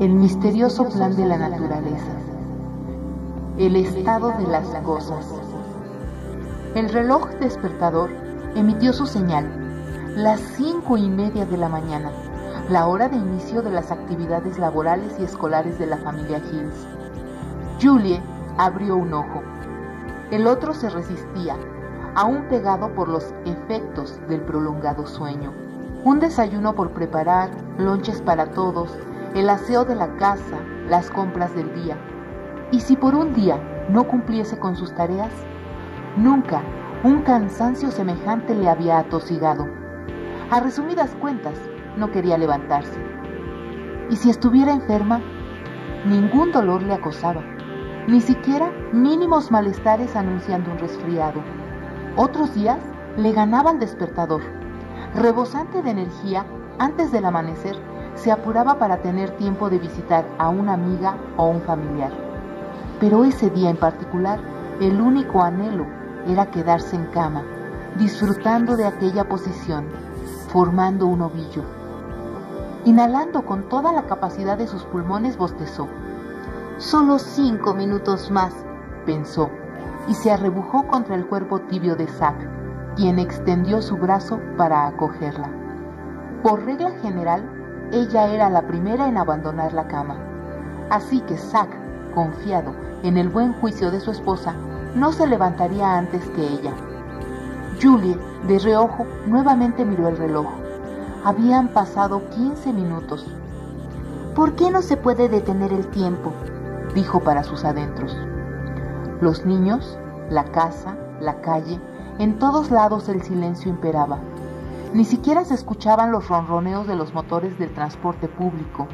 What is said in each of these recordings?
el misterioso plan de la naturaleza, el estado de las cosas. El reloj despertador emitió su señal, las cinco y media de la mañana, la hora de inicio de las actividades laborales y escolares de la familia Hills. Julie abrió un ojo. El otro se resistía, aún pegado por los efectos del prolongado sueño. Un desayuno por preparar, lonches para todos, el aseo de la casa, las compras del día. ¿Y si por un día no cumpliese con sus tareas? Nunca un cansancio semejante le había atosigado. A resumidas cuentas, no quería levantarse. ¿Y si estuviera enferma? Ningún dolor le acosaba, ni siquiera mínimos malestares anunciando un resfriado. Otros días le ganaba el despertador. Rebosante de energía, antes del amanecer, se apuraba para tener tiempo de visitar a una amiga o un familiar. Pero ese día en particular, el único anhelo era quedarse en cama, disfrutando de aquella posición, formando un ovillo. Inhalando con toda la capacidad de sus pulmones, bostezó. Solo cinco minutos más, pensó, y se arrebujó contra el cuerpo tibio de Zack, quien extendió su brazo para acogerla. Por regla general, ella era la primera en abandonar la cama. Así que Zack, confiado en el buen juicio de su esposa, no se levantaría antes que ella. Julie, de reojo, nuevamente miró el reloj. Habían pasado 15 minutos. ¿Por qué no se puede detener el tiempo? dijo para sus adentros. Los niños, la casa, la calle, en todos lados el silencio imperaba. Ni siquiera se escuchaban los ronroneos de los motores del transporte público,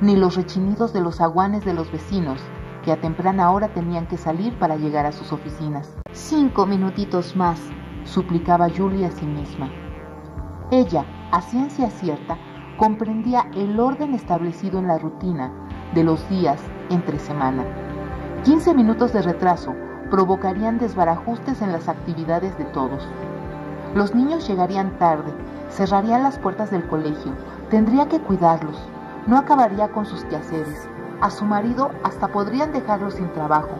ni los rechinidos de los aguanes de los vecinos, que a temprana hora tenían que salir para llegar a sus oficinas. Cinco minutitos más, suplicaba Julie a sí misma. Ella, a ciencia cierta, comprendía el orden establecido en la rutina de los días entre semana. Quince minutos de retraso provocarían desbarajustes en las actividades de todos. Los niños llegarían tarde, cerrarían las puertas del colegio, tendría que cuidarlos, no acabaría con sus quehaceres, a su marido hasta podrían dejarlo sin trabajo.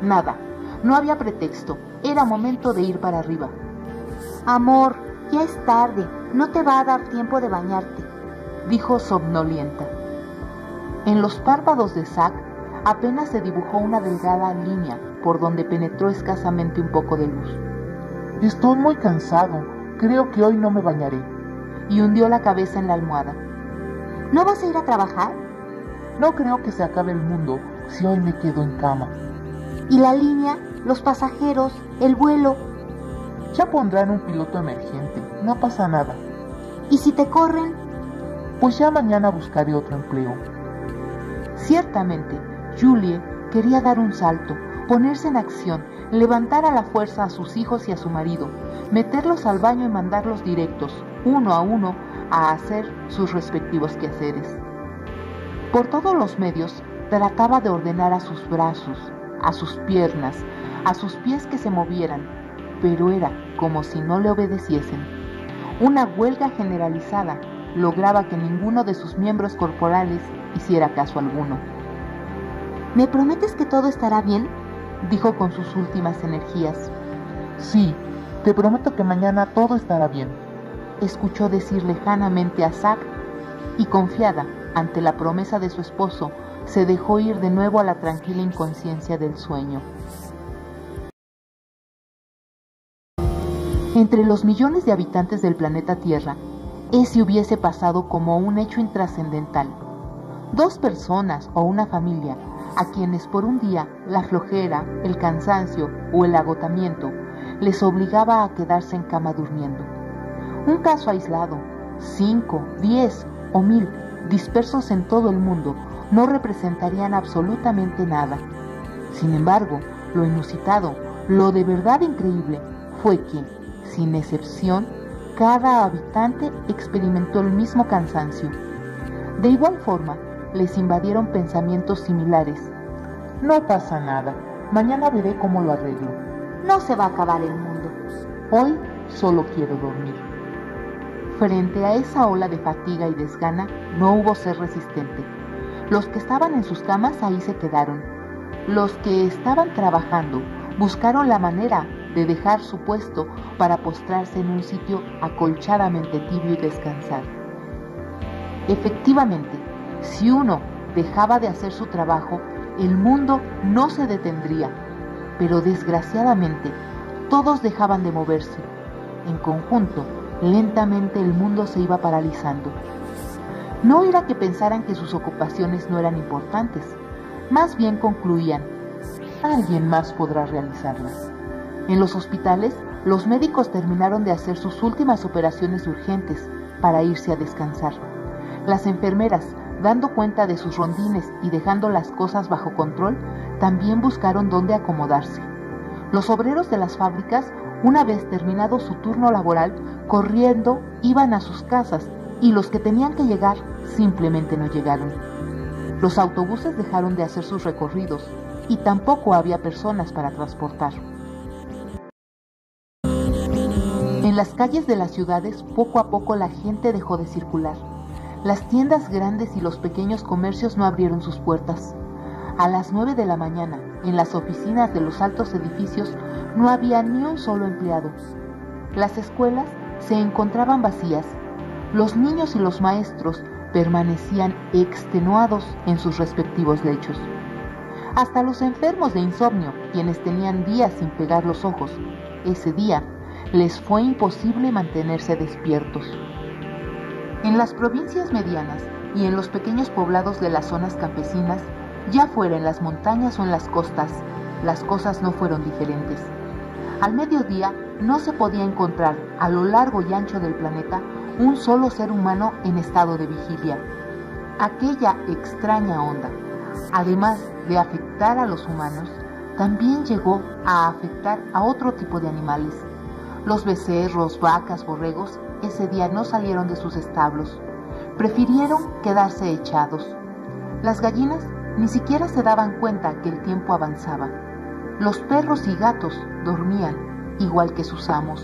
Nada, no había pretexto, era momento de ir para arriba. Amor, ya es tarde, no te va a dar tiempo de bañarte, dijo somnolienta. En los párpados de Zack apenas se dibujó una delgada línea por donde penetró escasamente un poco de luz. Estoy muy cansado, creo que hoy no me bañaré. Y hundió la cabeza en la almohada. ¿No vas a ir a trabajar? No creo que se acabe el mundo si hoy me quedo en cama. ¿Y la línea? ¿Los pasajeros? ¿El vuelo? Ya pondrán un piloto emergente, no pasa nada. ¿Y si te corren? Pues ya mañana buscaré otro empleo. Ciertamente, Julie quería dar un salto, ponerse en acción, levantar a la fuerza a sus hijos y a su marido, meterlos al baño y mandarlos directos, uno a uno, a hacer sus respectivos quehaceres. Por todos los medios trataba de ordenar a sus brazos, a sus piernas, a sus pies que se movieran, pero era como si no le obedeciesen. Una huelga generalizada lograba que ninguno de sus miembros corporales hiciera caso alguno. ¿Me prometes que todo estará bien? Dijo con sus últimas energías. Sí, te prometo que mañana todo estará bien, escuchó decir lejanamente a Zack y confiada ante la promesa de su esposo, se dejó ir de nuevo a la tranquila inconsciencia del sueño. Entre los millones de habitantes del planeta Tierra, ese hubiese pasado como un hecho intrascendental. Dos personas o una familia a quienes por un día la flojera, el cansancio o el agotamiento les obligaba a quedarse en cama durmiendo. Un caso aislado, cinco, diez o mil, dispersos en todo el mundo, no representarían absolutamente nada. Sin embargo, lo inusitado, lo de verdad increíble, fue que, sin excepción, cada habitante experimentó el mismo cansancio. De igual forma, les invadieron pensamientos similares. No pasa nada, mañana veré cómo lo arreglo. No se va a acabar el mundo. Hoy solo quiero dormir. Frente a esa ola de fatiga y desgana, no hubo ser resistente. Los que estaban en sus camas ahí se quedaron. Los que estaban trabajando buscaron la manera de dejar su puesto para postrarse en un sitio acolchadamente tibio y descansar. Efectivamente, si uno dejaba de hacer su trabajo, el mundo no se detendría, pero desgraciadamente todos dejaban de moverse. En conjunto, lentamente el mundo se iba paralizando. No era que pensaran que sus ocupaciones no eran importantes, más bien concluían, alguien más podrá realizarlas. En los hospitales, los médicos terminaron de hacer sus últimas operaciones urgentes para irse a descansar. Las enfermeras, dando cuenta de sus rondines y dejando las cosas bajo control, también buscaron dónde acomodarse. Los obreros de las fábricas, una vez terminado su turno laboral, corriendo iban a sus casas y los que tenían que llegar simplemente no llegaron. Los autobuses dejaron de hacer sus recorridos y tampoco había personas para transportar. En las calles de las ciudades poco a poco la gente dejó de circular. Las tiendas grandes y los pequeños comercios no abrieron sus puertas. A las 9 de la mañana, en las oficinas de los altos edificios, no había ni un solo empleado. Las escuelas se encontraban vacías. Los niños y los maestros permanecían extenuados en sus respectivos lechos. Hasta los enfermos de insomnio, quienes tenían días sin pegar los ojos, ese día les fue imposible mantenerse despiertos. En las provincias medianas y en los pequeños poblados de las zonas campesinas, ya fuera en las montañas o en las costas, las cosas no fueron diferentes. Al mediodía no se podía encontrar a lo largo y ancho del planeta un solo ser humano en estado de vigilia. Aquella extraña onda, además de afectar a los humanos, también llegó a afectar a otro tipo de animales. Los becerros, vacas, borregos ese día no salieron de sus establos. Prefirieron quedarse echados. Las gallinas ni siquiera se daban cuenta que el tiempo avanzaba. Los perros y gatos dormían igual que sus amos.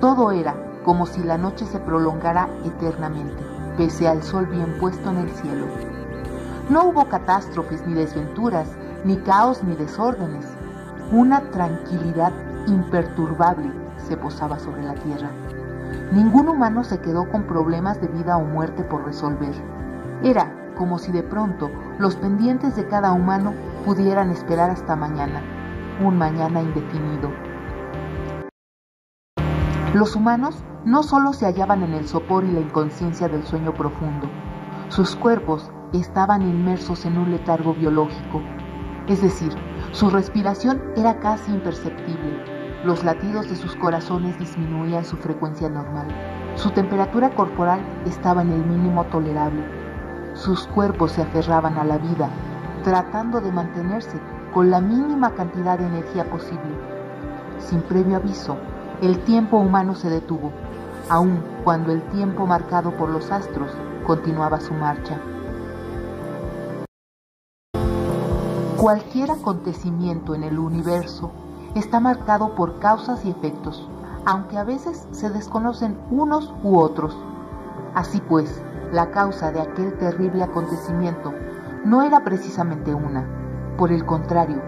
Todo era como si la noche se prolongara eternamente, pese al sol bien puesto en el cielo. No hubo catástrofes ni desventuras, ni caos ni desórdenes. Una tranquilidad imperturbable se posaba sobre la tierra. Ningún humano se quedó con problemas de vida o muerte por resolver. Era como si de pronto los pendientes de cada humano pudieran esperar hasta mañana, un mañana indefinido. Los humanos no solo se hallaban en el sopor y la inconsciencia del sueño profundo, sus cuerpos estaban inmersos en un letargo biológico, es decir, su respiración era casi imperceptible, los latidos de sus corazones disminuían su frecuencia normal. Su temperatura corporal estaba en el mínimo tolerable. Sus cuerpos se aferraban a la vida, tratando de mantenerse con la mínima cantidad de energía posible. Sin previo aviso, el tiempo humano se detuvo, aun cuando el tiempo marcado por los astros continuaba su marcha. Cualquier acontecimiento en el universo está marcado por causas y efectos, aunque a veces se desconocen unos u otros. Así pues, la causa de aquel terrible acontecimiento no era precisamente una, por el contrario,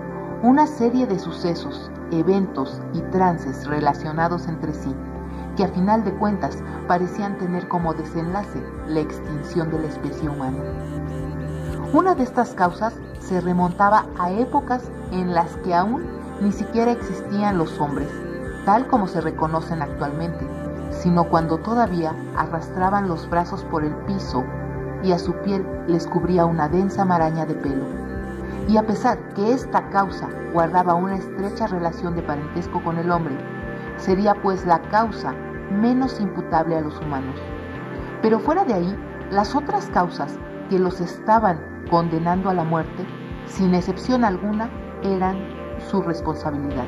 una serie de sucesos, eventos y trances relacionados entre sí, que a final de cuentas parecían tener como desenlace la extinción de la especie humana. Una de estas causas se remontaba a épocas en las que aún ni siquiera existían los hombres, tal como se reconocen actualmente, sino cuando todavía arrastraban los brazos por el piso y a su piel les cubría una densa maraña de pelo. Y a pesar que esta causa guardaba una estrecha relación de parentesco con el hombre, sería pues la causa menos imputable a los humanos. Pero fuera de ahí, las otras causas que los estaban condenando a la muerte, sin excepción alguna, eran su responsabilidad.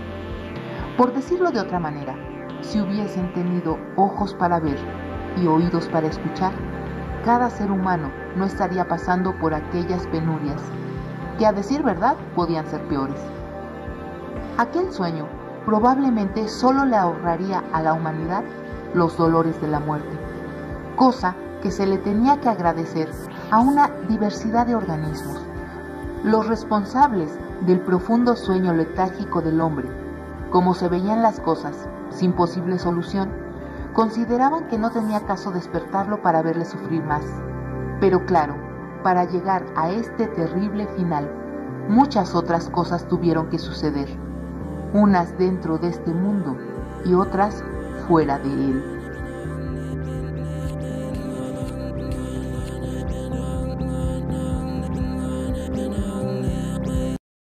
Por decirlo de otra manera, si hubiesen tenido ojos para ver y oídos para escuchar, cada ser humano no estaría pasando por aquellas penurias, que a decir verdad podían ser peores. Aquel sueño probablemente solo le ahorraría a la humanidad los dolores de la muerte, cosa que se le tenía que agradecer a una diversidad de organismos, los responsables del profundo sueño letárgico del hombre, como se veían las cosas, sin posible solución, consideraban que no tenía caso despertarlo para verle sufrir más. Pero claro, para llegar a este terrible final, muchas otras cosas tuvieron que suceder, unas dentro de este mundo y otras fuera de él.